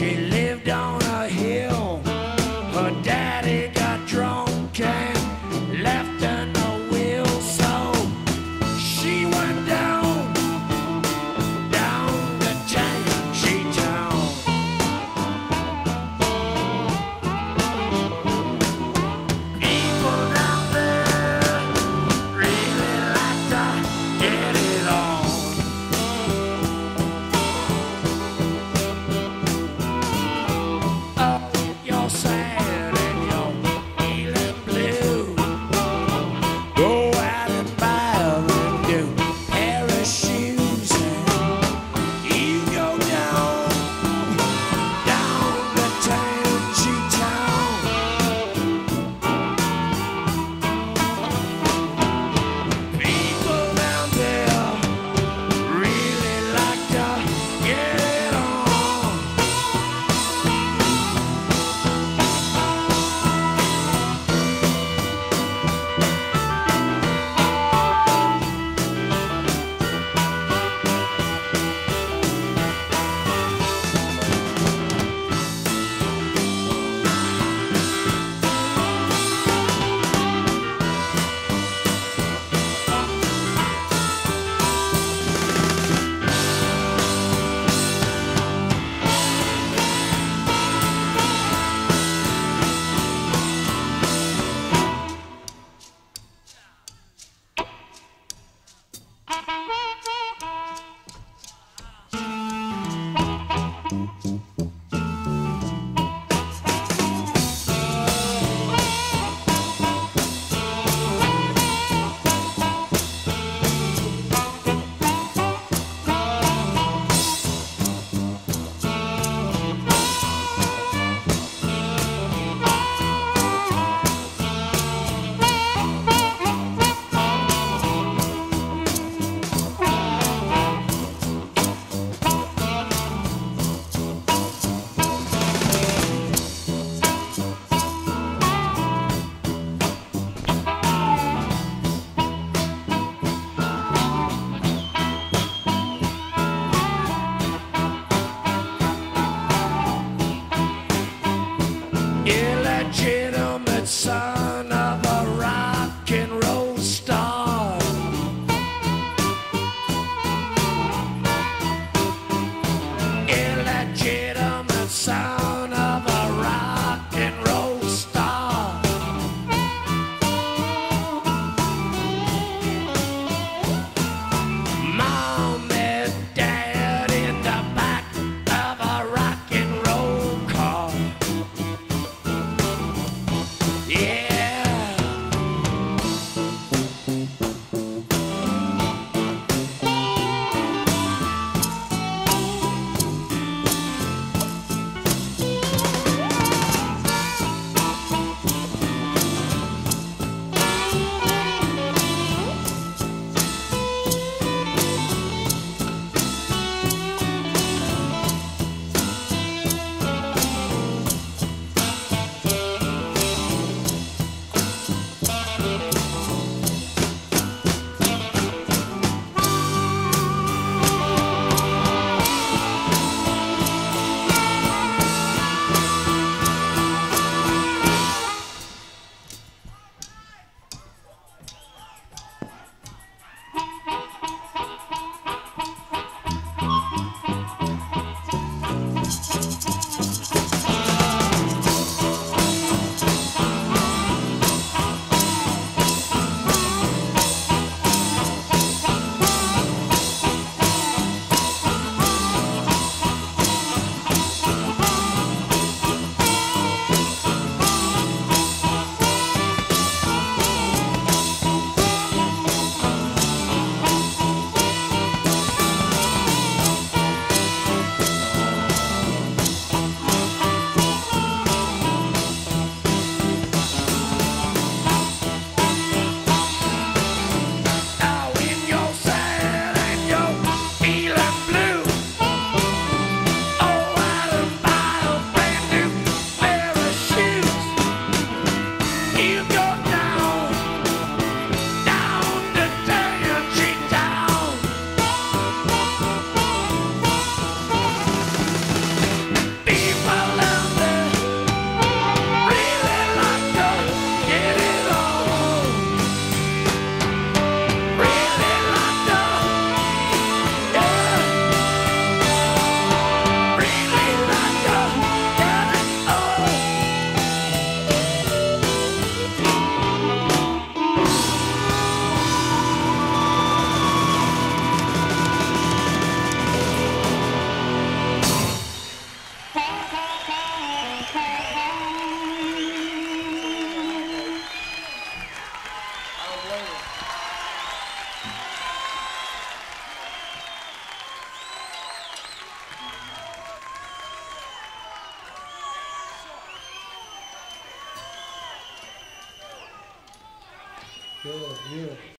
Yeah. Good, good.